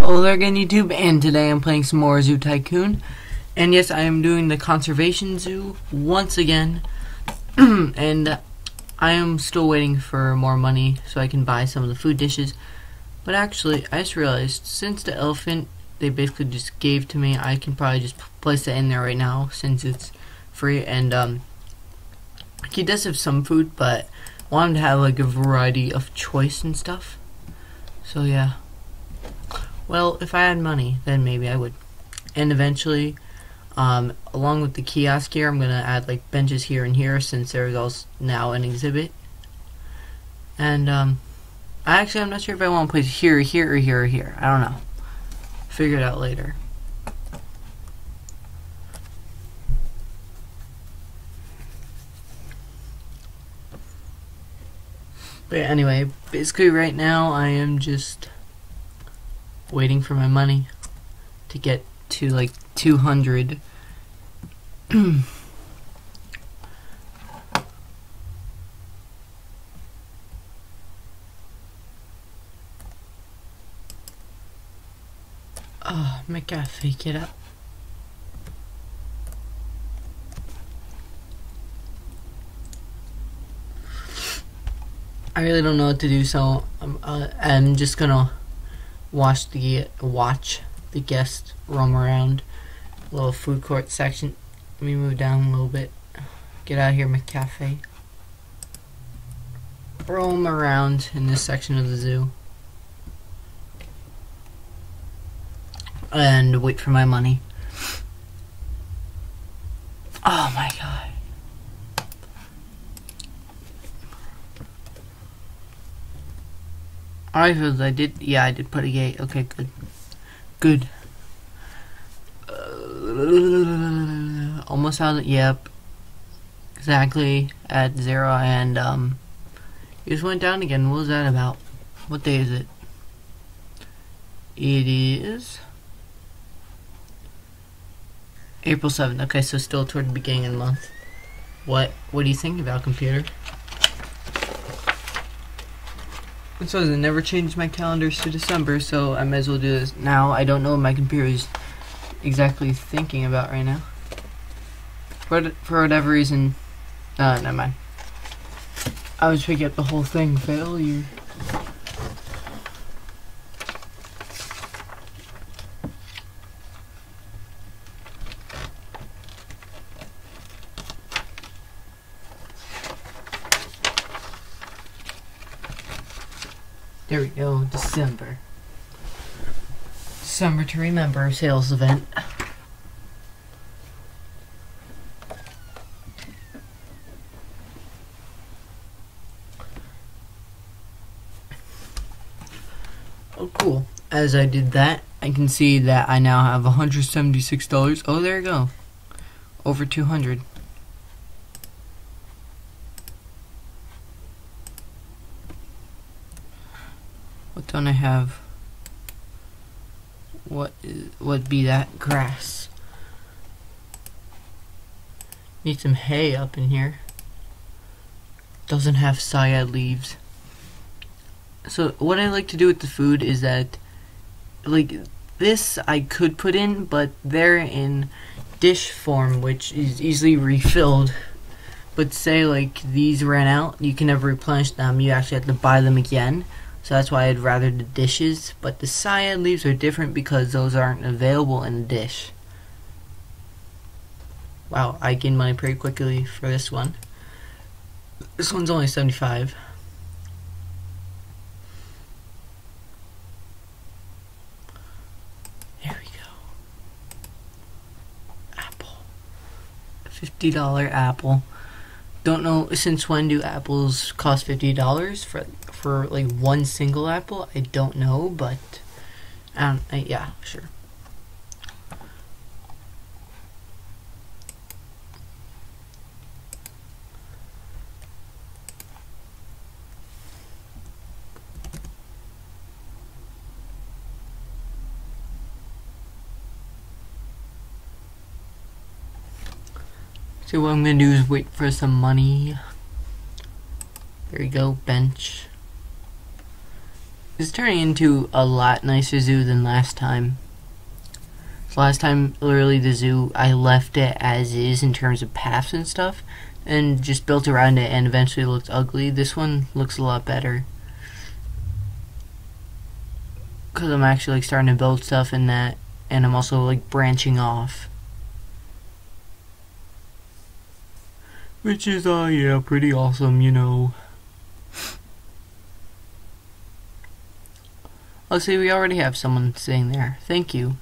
Hello there again YouTube and today I'm playing some more Zoo Tycoon. And yes I am doing the conservation zoo once again. And I am still waiting for more money so I can buy some of the food dishes. But actually I just realized since the elephant they basically just gave to me I can probably just place it in there right now since it's free. And um he does have some food but I want him to have like a variety of choice and stuff. So yeah well, if I had money, then maybe I would. And eventually, um, along with the kiosk here, I'm going to add like benches here and here since there's also now an exhibit. And um, actually, I'm not sure if I want to place here, here, or here, or here. I don't know. Figure it out later. But anyway, basically right now I am just waiting for my money to get to like 200 Oh, McAfee, get up. I really don't know what to do, so I'm, uh, I'm just gonna watch the watch the guests roam around little food court section. Let me move down a little bit. Get out of here, McCafe. Roam around in this section of the zoo. And wait for my money. Oh my god. I heard I did. Yeah, I did put a gate. Okay, good. Good. Uh, almost out. Of, yep. Exactly at zero, and um, it just went down again. What was that about? What day is it? It is April seventh. Okay, so still toward the beginning of the month. What What do you think about computer? It says I never changed my calendars to December, so I might as well do this now. I don't know what my computer is exactly thinking about right now. But for whatever reason, uh, never mind. I was picking up the whole thing. Failure. There we go, December. December to remember sales event. Oh, cool. As I did that, I can see that I now have $176. Oh, there you go. Over 200 I have? what would be that grass? Need some hay up in here. Doesn't have cyad leaves. So what I like to do with the food is that, like, this I could put in, but they're in dish form, which is easily refilled. But say, like, these ran out, you can never replenish them. You actually have to buy them again. So that's why I'd rather the dishes. But the cyan leaves are different because those aren't available in a dish. Wow, I gained money pretty quickly for this one. This one's only 75. There we go. Apple. $50 apple. Don't know since when do apples cost $50 for for like one single apple. I don't know, but um, I, yeah, sure. So what I'm gonna do is wait for some money. There you go, bench. It's turning into a lot nicer zoo than last time. So last time, literally, the zoo, I left it as is in terms of paths and stuff, and just built around it, and eventually looked ugly. This one looks a lot better. Because I'm actually like starting to build stuff in that, and I'm also like branching off. Which is, uh, yeah, pretty awesome, you know. Oh, see, we already have someone sitting there. Thank you.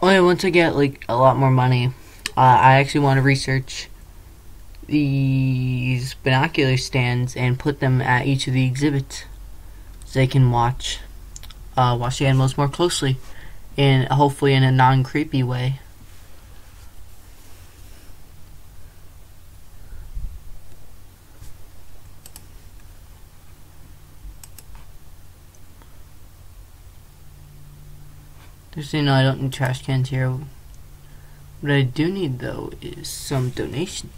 Oh yeah, once I get, like, a lot more money, uh, I actually want to research these binocular stands and put them at each of the exhibits so they can watch uh, watch the animals more closely and hopefully in a non-creepy way. Just so you know, I don't need trash cans here. What I do need, though, is some donation.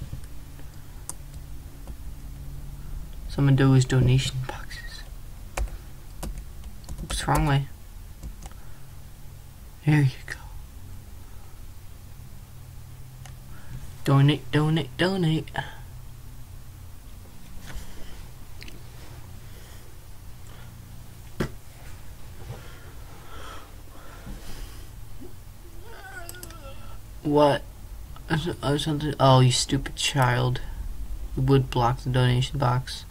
Some of those donation boxes. Oops, wrong way. There you go. Donate, donate, donate. What? Was something. Oh, you stupid child. You would block the donation box.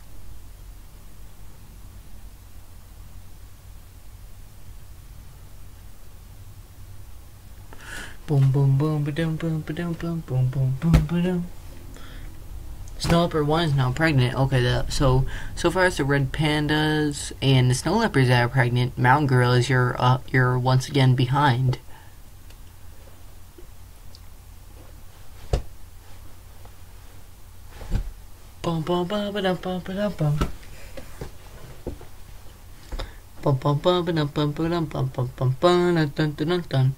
Boom, boom, boom, ba dum, boom, ba dum, boom, boom, boom, boom, ba dum. Snow leopard one is now pregnant. Okay, that, so so far as the red pandas and the snow leopards that are pregnant, mountain gorillas, you're uh, you're once again behind. Bum bum bum ba dum bum ba dum bum. Bum bum bum ba dum bum ba dum bum bum bum bum dun dun dun dun dun.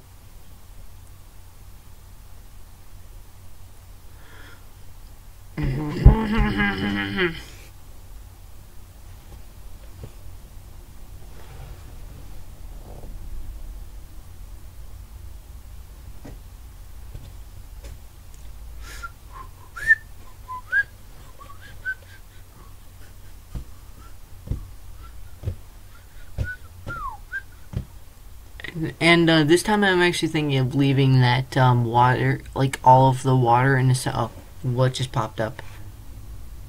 And uh, this time I'm actually thinking of leaving that um, water, like all of the water in the oh, what just popped up?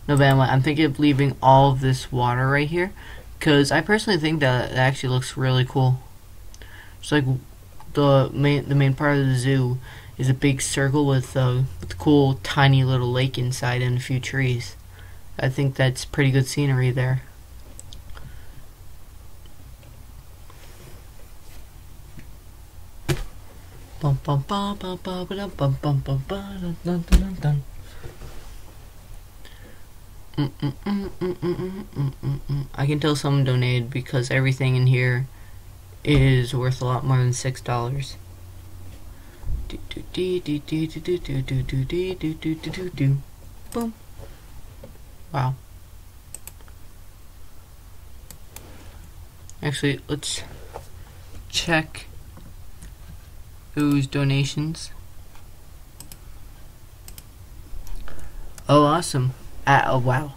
No, but I'm, I'm thinking of leaving all of this water right here, because I personally think that it actually looks really cool. It's like the main the main part of the zoo is a big circle with, uh, with a cool tiny little lake inside and a few trees. I think that's pretty good scenery there. I can tell someone donated because everything in here is worth a lot more than six dollars. Boom. Wow. Actually, let's check whose donations. Oh, awesome. Uh, oh, wow.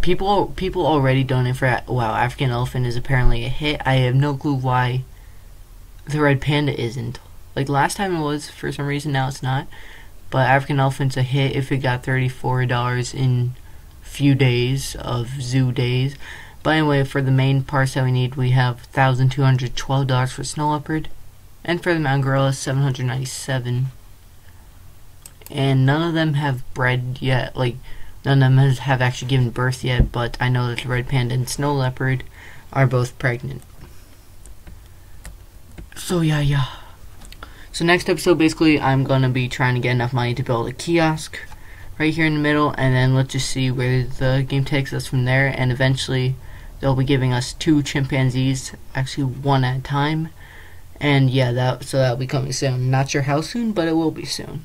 People people already donate for wow, African elephant is apparently a hit. I have no clue why the red panda isn't. Like last time it was for some reason, now it's not. But African elephant's a hit if it got $34 in few days of zoo days. But anyway, for the main parts that we need, we have $1,212 for snow leopard, and for the mountain gorilla, 797 And none of them have bred yet. Like, none of them have actually given birth yet, but I know that the red panda and snow leopard are both pregnant. So, yeah, yeah. So, next episode, basically, I'm to be trying to get enough money to build a kiosk right here in the middle, and then let's just see where the game takes us from there, and eventually they'll be giving us two chimpanzees, actually one at a time, and yeah, that so that'll be coming soon. Not sure how soon, but it will be soon.